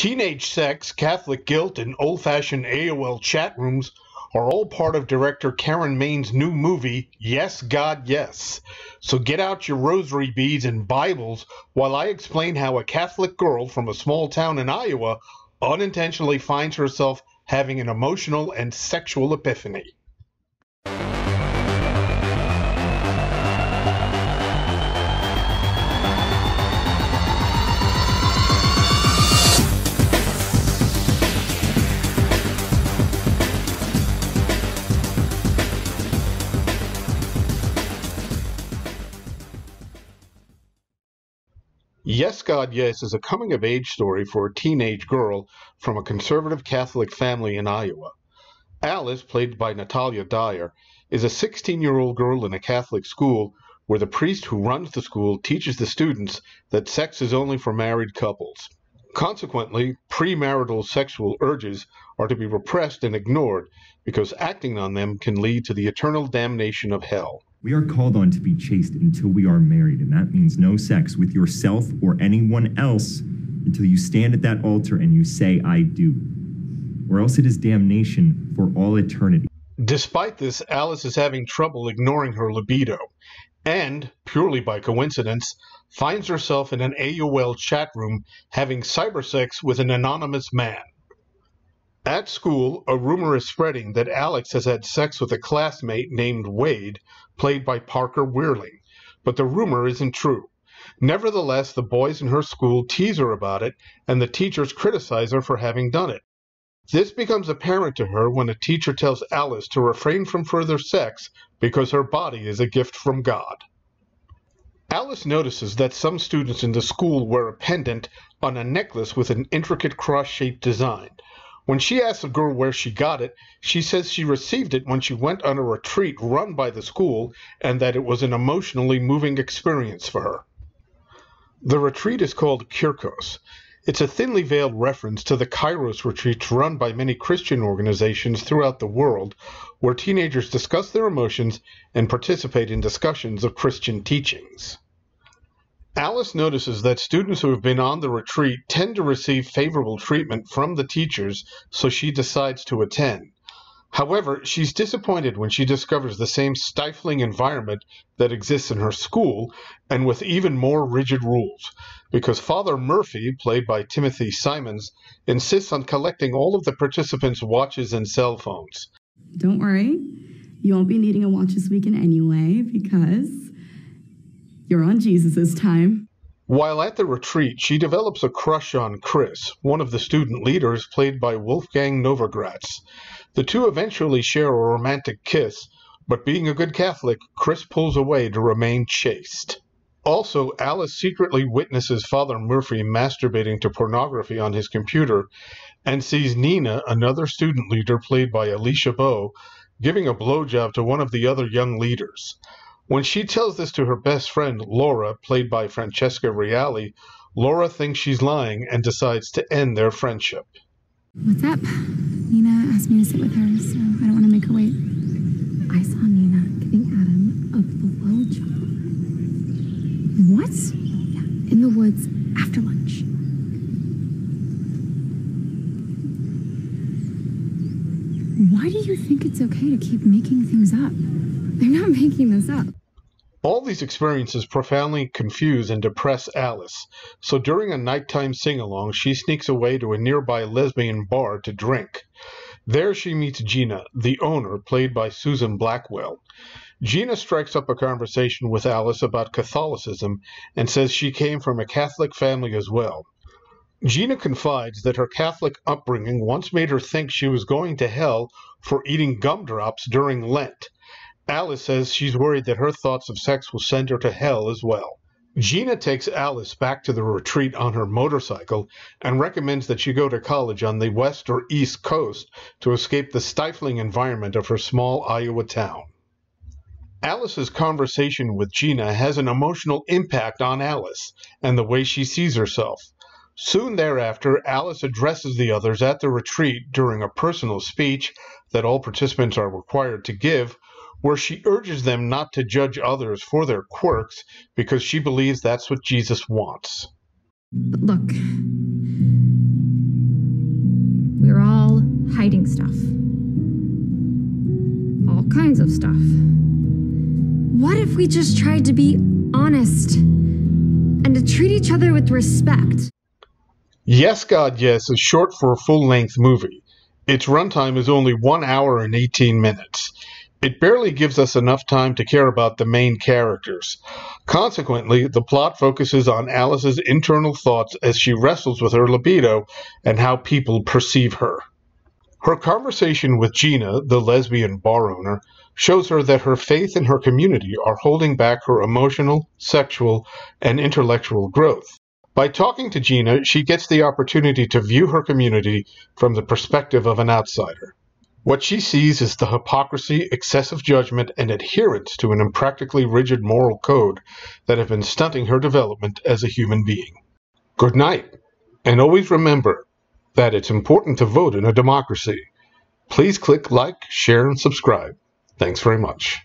Teenage sex, Catholic guilt, and old fashioned AOL chat rooms are all part of director Karen Maine's new movie, Yes, God, Yes. So get out your rosary beads and Bibles while I explain how a Catholic girl from a small town in Iowa unintentionally finds herself having an emotional and sexual epiphany. Yes, God, Yes is a coming of age story for a teenage girl from a conservative Catholic family in Iowa. Alice, played by Natalia Dyer, is a 16 year old girl in a Catholic school where the priest who runs the school teaches the students that sex is only for married couples. Consequently, premarital sexual urges are to be repressed and ignored because acting on them can lead to the eternal damnation of hell. We are called on to be chaste until we are married, and that means no sex with yourself or anyone else until you stand at that altar and you say, I do. Or else it is damnation for all eternity. Despite this, Alice is having trouble ignoring her libido, and, purely by coincidence, finds herself in an AOL chat room having cybersex with an anonymous man. At school, a rumor is spreading that Alex has had sex with a classmate named Wade, played by Parker Wierling, but the rumor isn't true. Nevertheless, the boys in her school tease her about it, and the teachers criticize her for having done it. This becomes apparent to her when a teacher tells Alice to refrain from further sex because her body is a gift from God. Alice notices that some students in the school wear a pendant on a necklace with an intricate cross shaped design. When she asks the girl where she got it, she says she received it when she went on a retreat run by the school and that it was an emotionally moving experience for her. The retreat is called Kirkos. It's a thinly veiled reference to the Kairos retreats run by many Christian organizations throughout the world, where teenagers discuss their emotions and participate in discussions of Christian teachings. Alice notices that students who have been on the retreat tend to receive favorable treatment from the teachers, so she decides to attend. However, she's disappointed when she discovers the same stifling environment that exists in her school, and with even more rigid rules, because Father Murphy, played by Timothy Simons, insists on collecting all of the participants' watches and cell phones. Don't worry, you won't be needing a watch this weekend anyway, because you're on Jesus' time. While at the retreat, she develops a crush on Chris, one of the student leaders played by Wolfgang Novogratz. The two eventually share a romantic kiss, but being a good Catholic, Chris pulls away to remain chaste. Also, Alice secretly witnesses Father Murphy masturbating to pornography on his computer and sees Nina, another student leader played by Alisha Boe, giving a blowjob to one of the other young leaders. When she tells this to her best friend, Laura, played by Francesca Reale, Laura thinks she's lying and decides to end their friendship. What's up? Nina asked me to sit with her, so I don't want to make her wait. I saw Nina giving Adam a blowjob. What? Yeah, in the woods after lunch. Why do you think it's okay to keep making things up? They're not making this up. All these experiences profoundly confuse and depress Alice, so during a nighttime sing along, she sneaks away to a nearby lesbian bar to drink. There she meets Gina, the owner, played by Susan Blackwell. Gina strikes up a conversation with Alice about Catholicism and says she came from a Catholic family as well. Gina confides that her Catholic upbringing once made her think she was going to hell for eating gumdrops during Lent. Alice says she's worried that her thoughts of sex will send her to hell as well. Gina takes Alice back to the retreat on her motorcycle and recommends that she go to college on the west or east coast to escape the stifling environment of her small Iowa town. Alice's conversation with Gina has an emotional impact on Alice and the way she sees herself. Soon thereafter, Alice addresses the others at the retreat during a personal speech that all participants are required to give where she urges them not to judge others for their quirks because she believes that's what Jesus wants. Look, we're all hiding stuff. All kinds of stuff. What if we just tried to be honest and to treat each other with respect? Yes, God, Yes is short for a full length movie. Its runtime is only 1 hour and 18 minutes. It barely gives us enough time to care about the main characters. Consequently, the plot focuses on Alice's internal thoughts as she wrestles with her libido and how people perceive her. Her conversation with Gina, the lesbian bar owner, shows her that her faith and her community are holding back her emotional, sexual, and intellectual growth. By talking to Gina, she gets the opportunity to view her community from the perspective of an outsider. What she sees is the hypocrisy, excessive judgment, and adherence to an impractically rigid moral code that have been stunting her development as a human being. Good night, and always remember that it's important to vote in a democracy. Please click like, share, and subscribe. Thanks very much.